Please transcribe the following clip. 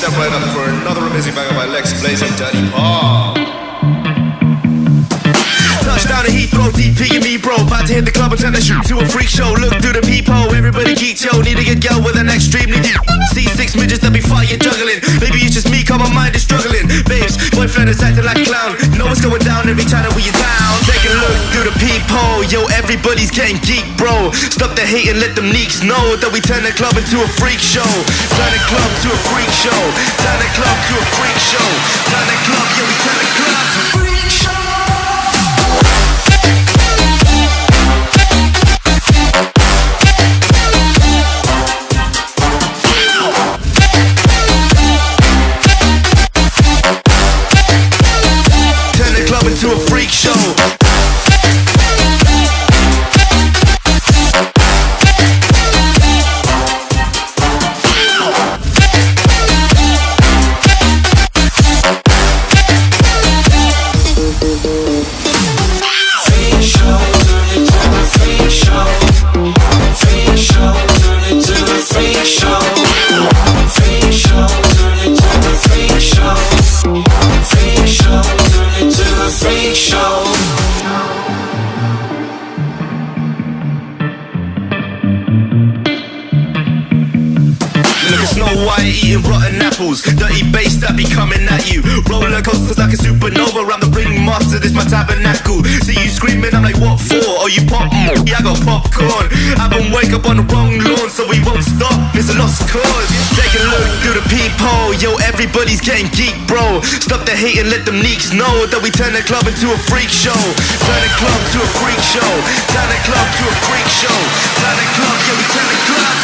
time for another amazing banger by Lex Blaze and Daddy Paul. Touchdown to Heathrow, DP and me, bro. About to hit the club and turn the shoot to a freak show. Look through the peephole, everybody geek, yo. Need to get girl with an extremely deep. See six midgets that be fire juggling. Maybe it's just me, cause my mind is struggling. Babes, boyfriend is acting like a clown. Know what's going down every time that we yo. Everybody's getting geek, bro. Stop the hate and let them leaks know that we turn the club into a freak show. Turn the club to a freak show. Turn the club Snow White eating rotten apples. Dirty bass that be coming at you. Roller coasters like a supernova. Around the ring master, this my tabernacle. See you screaming, I'm like, what for? Oh, you pop? Yeah, I got popcorn. Haven't wake up on the wrong lawn, so we won't stop. It's a lost cause. Take a look through the peephole. Yo, everybody's getting geek, bro. Stop the hate and let them leaks know that we turn the club into a freak show. Turn the club to a freak show. Turn the club to a freak show. Turn the club, yeah, we turn the club.